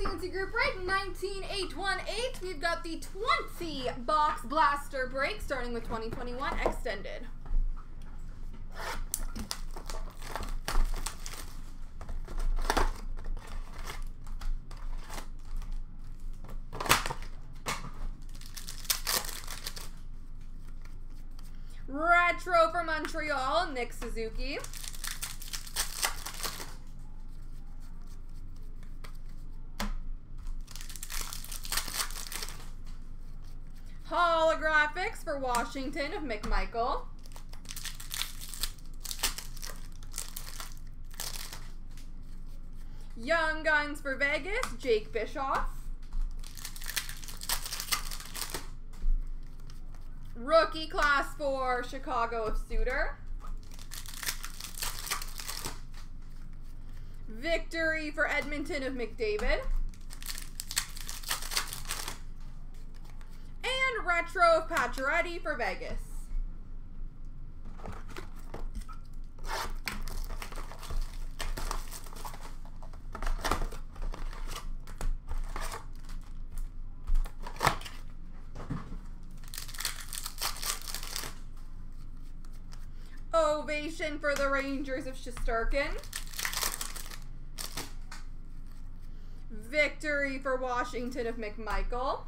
CNC Group Break 19818. We've got the 20 box blaster break starting with 2021 extended. Retro for Montreal, Nick Suzuki. Holographics for Washington of McMichael. Young Guns for Vegas, Jake Bischoff. Rookie class for Chicago of Suter. Victory for Edmonton of McDavid. And retro of Pacioretty for Vegas. Ovation for the Rangers of Shesterkin. Victory for Washington of McMichael.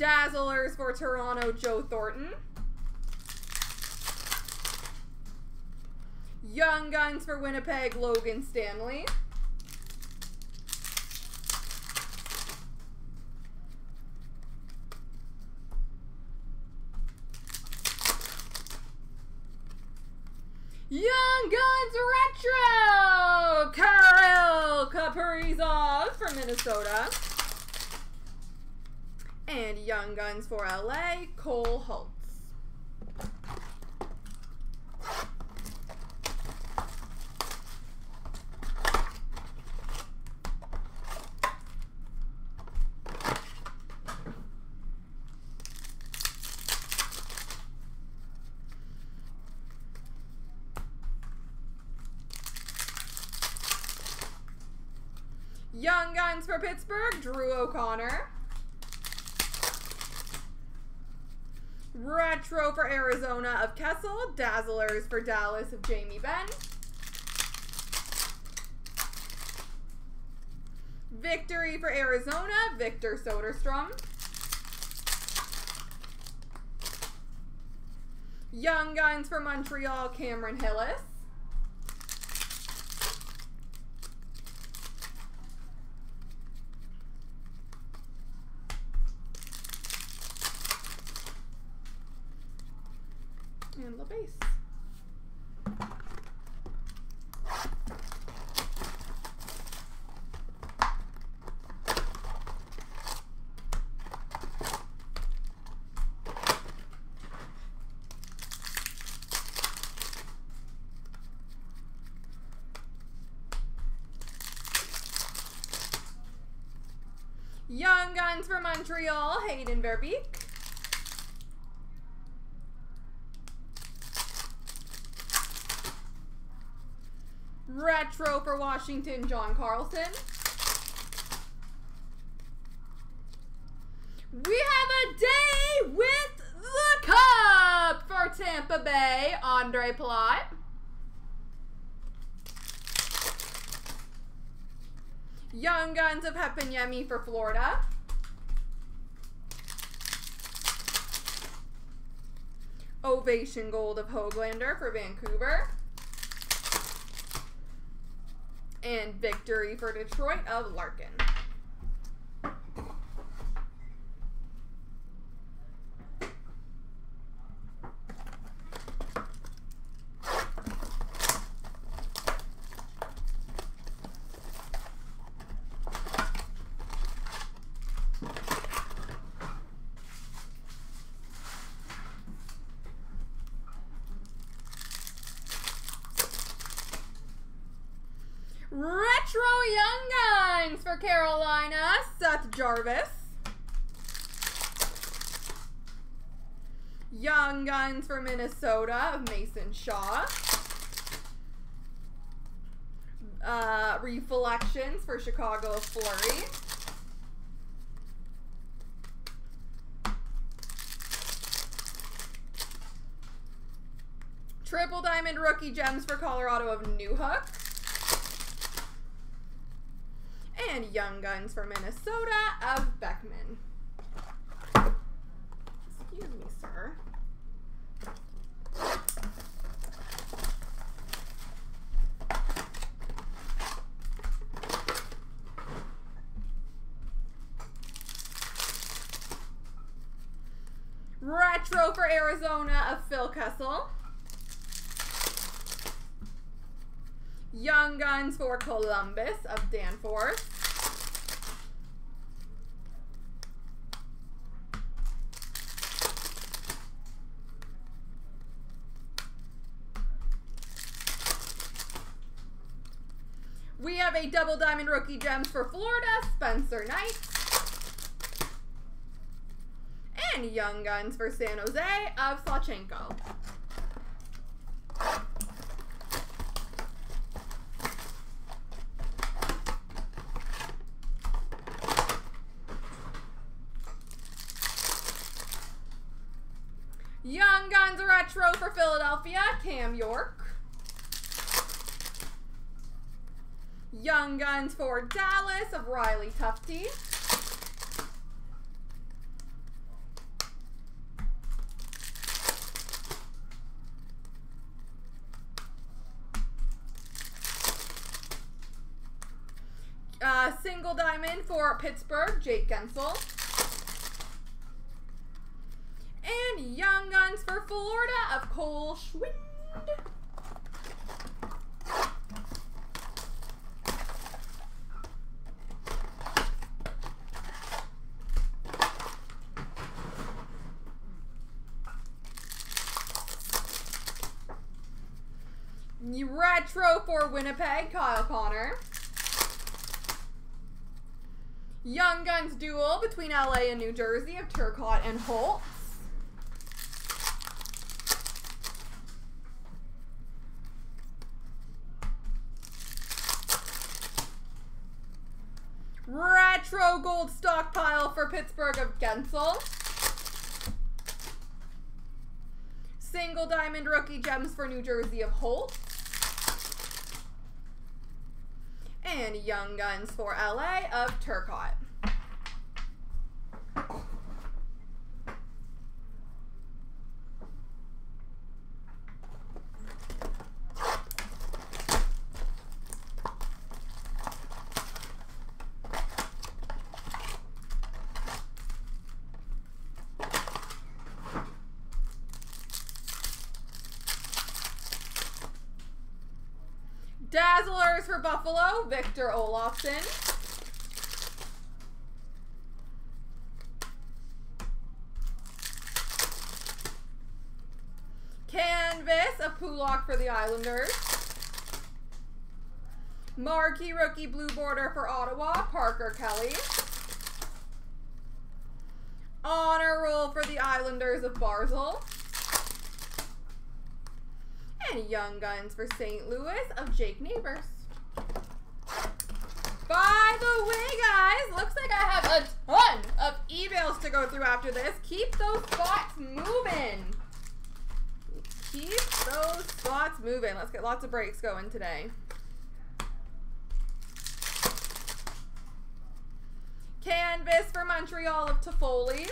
Dazzlers for Toronto, Joe Thornton. Young Guns for Winnipeg, Logan Stanley. Young Guns Retro! Kirill Kaprizov for Minnesota. And Young Guns for LA, Cole Holtz. Young Guns for Pittsburgh, Drew O'Connor. Retro for Arizona of Kessel. Dazzlers for Dallas of Jamie Benn. Victory for Arizona, Victor Soderstrom. Young Guns for Montreal, Cameron Hillis. and the base. For Montreal, Hayden Verbeek. Retro for Washington, John Carlson. We have a day with the Cup for Tampa Bay, Andre Palat. Young Guns of Heponiemi for Florida. Ovation Gold of Hoglander for Vancouver and victory for Detroit of Larkin. Retro Young Guns for Carolina, Seth Jarvis. Young Guns for Minnesota of Mason Shaw. uh, reflections for Chicago of Fleury. Triple Diamond Rookie Gems for Colorado of Newhook. And Young Guns for Minnesota of Beckman. Retro for Arizona of Phil Kessel. Young Guns for Columbus of Danforth. We have a double diamond rookie gems for Florida, Spencer Knight. And Young Guns for San Jose of Slachenko. Young Guns Retro for Philadelphia, Cam York. Young Guns for Dallas of Riley Tufte. Uh, single diamond for Pittsburgh, Jake Guentzel. And Young Guns for Florida of Cole Schwind. Retro for Winnipeg, Kyle Connor. Young Guns duel between LA and New Jersey of Turcotte and Holtz. Retro gold stockpile for Pittsburgh of Guentzel. Single diamond rookie gems for New Jersey of Holt. And Young Guns for LA of Turcotte. Dazzlers for Buffalo, Victor Olofsson. Canvas of Pulock for the Islanders. Marquee rookie blue border for Ottawa, Parker Kelly. Honor roll for the Islanders of Barzal. Young Guns for St. Louis of Jake Neighbours. By the way, guys, looks like I have a ton of emails to go through after this. Keep those spots moving. Keep those spots moving. Let's get lots of breaks going today. Canvas for Montreal of Toffoli.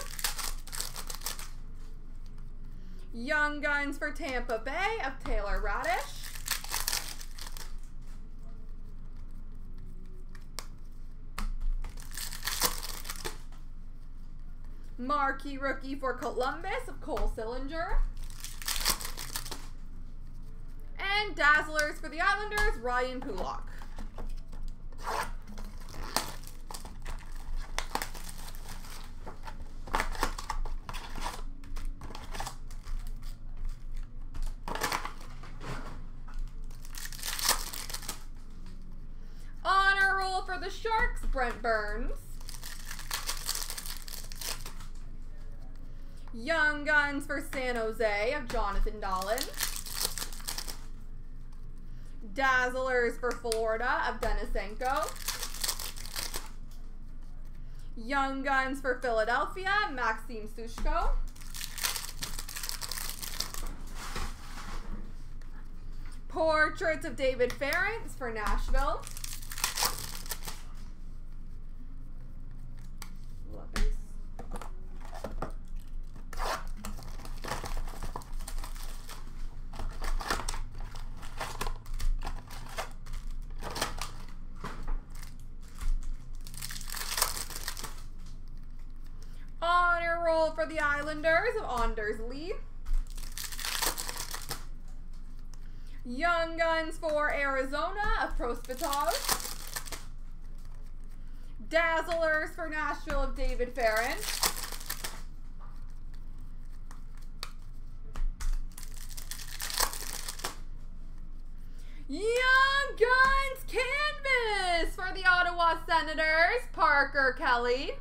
Young Guns for Tampa Bay of Taylor Raddysh. Marquee rookie for Columbus of Cole Sillinger. And Dazzlers for the Islanders, Ryan Pulock. Honor roll for the Sharks, Brent Burns. Young Guns for San Jose of Jonathan Dahlen. Dazzlers for Florida of Denisenko. Young Guns for Philadelphia, Maxim Sushko. Portraits of David Farrance for Nashville. Honor roll for the Islanders of Anders Lee. Young Guns for Arizona of Prosvetov. Dazzlers for Nashville of David Farrance. Young Guns Canvas for the Ottawa Senators, Parker Kelly.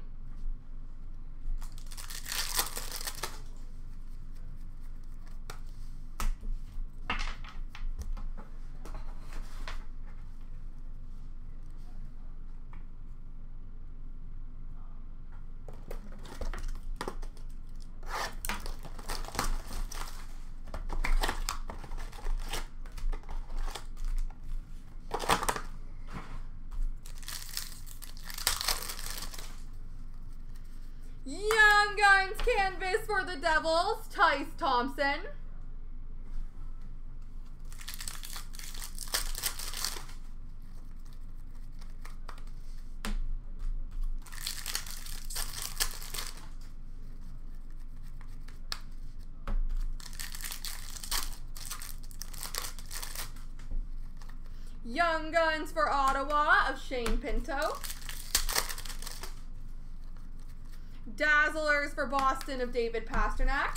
Young Guns canvas for the Devils, Tyce Thompson. Young Guns for Ottawa of Shane Pinto. Dazzlers for Boston of David Pastrnak.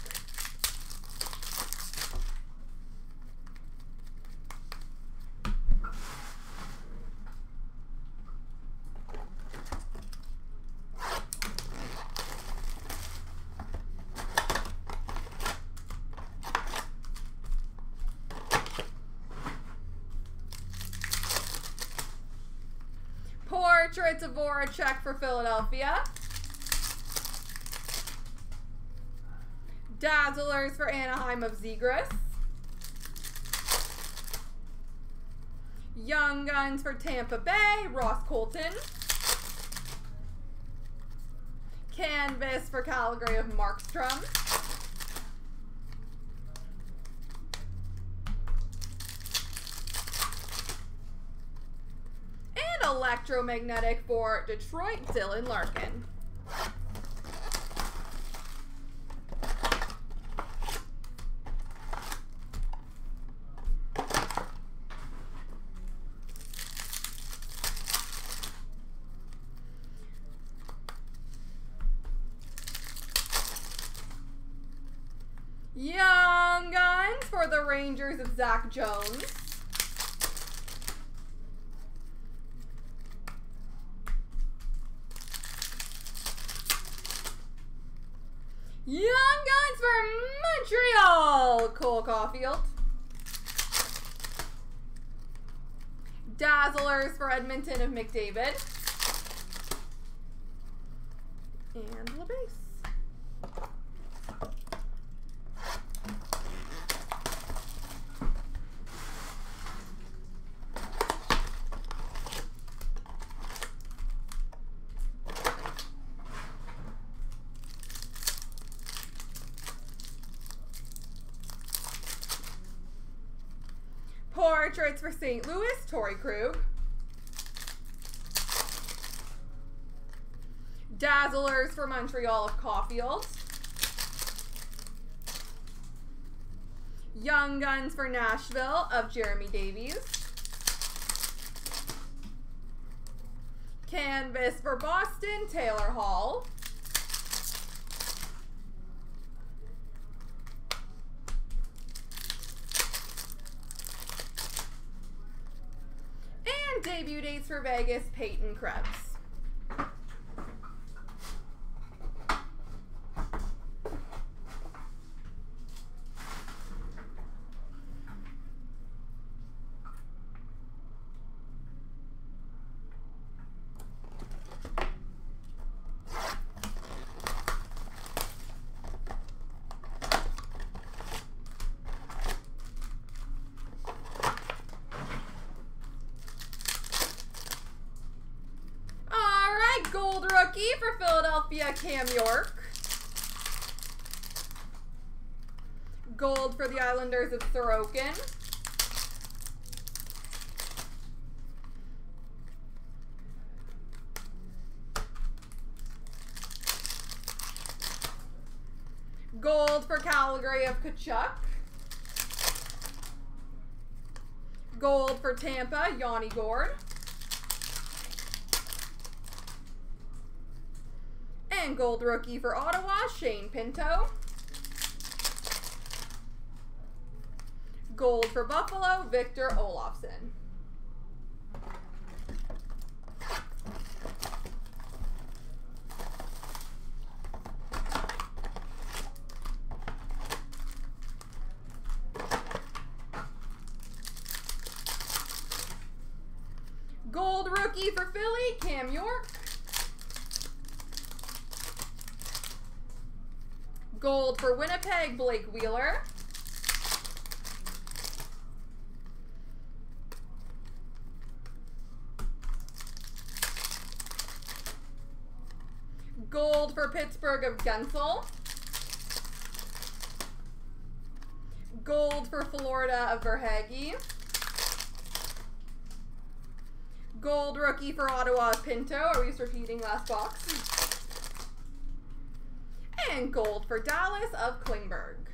Portraits of Voracek for Philadelphia. Dazzlers for Anaheim of Zegras. Young Guns for Tampa Bay, Ross Colton. Canvas for Calgary of Markstrom. And Electromagnetic for Detroit, Dylan Larkin. Young Guns for the Rangers of Zach Jones. Young Guns for Montreal, Cole Caufield. Dazzlers for Edmonton of McDavid. And LeBase. Portraits for St. Louis, Torey Krug. Dazzlers for Montreal of Caufield. Young Guns for Nashville of Jeremy Davies. Canvas for Boston, Taylor Hall. And debut dates for Vegas, Peyton Krebs. Rookie for Philadelphia, Cam York. Gold for the Islanders of Sorokin. Gold for Calgary of Tkachuk. Gold for Tampa, Yanni Gourde. And gold rookie for Ottawa, Shane Pinto. Gold for Buffalo, Victor Olofsson. Gold rookie for Philly, Cam York. Gold for Winnipeg, Blake Wheeler. Gold for Pittsburgh of Guentzel. Gold for Florida of Verhaeghe. Gold rookie for Ottawa, of Pinto. Are we just repeating last box? And gold for Dallas of Klingberg.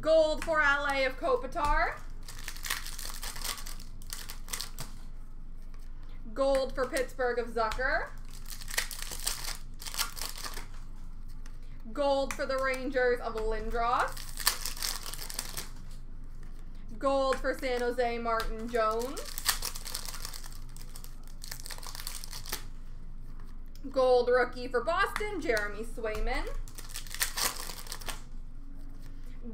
Gold for LA of Kopitar. Gold for Pittsburgh of Zucker. Gold for the Rangers of Lindros. Gold for San Jose, Martin Jones. Gold rookie for Boston, Jeremy Swayman.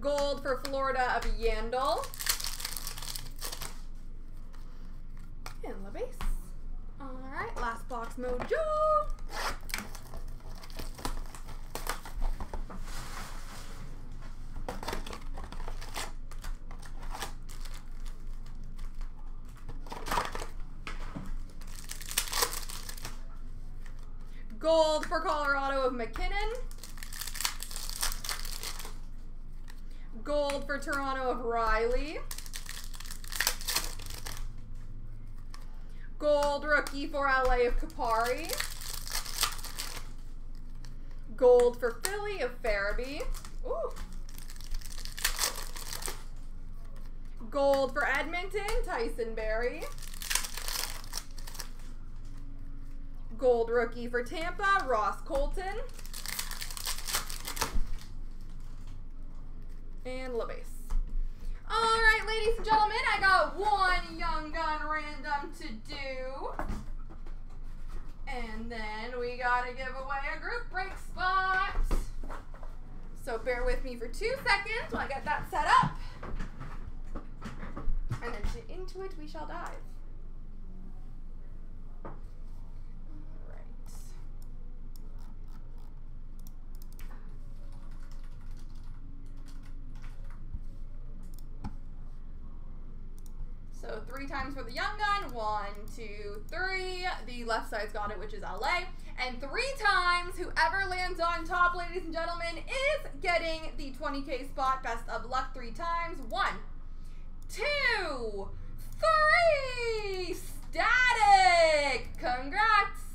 Gold for Florida of Yandle. And LeBase. Alright, last box mojo. Gold for Colorado of MacKinnon. Gold for Toronto of Rielly. Gold rookie for LA of Kupari. Gold for Philly of Farabee. Ooh. Gold for Edmonton, Tyson Barrie. Gold rookie for Tampa, Ross Colton. And LeBase. All right, ladies and gentlemen, I got one Young Gun random to do. And then we got to give away a group break spot. So bear with me for two seconds while I get that set up. And then into it we shall dive. So three times for the young gun. One, two, three. The left side's got it, which is LA. And three times, whoever lands on top, ladies and gentlemen, is getting the 20K spot. Best of luck three times. One, two, three. Static. Congrats.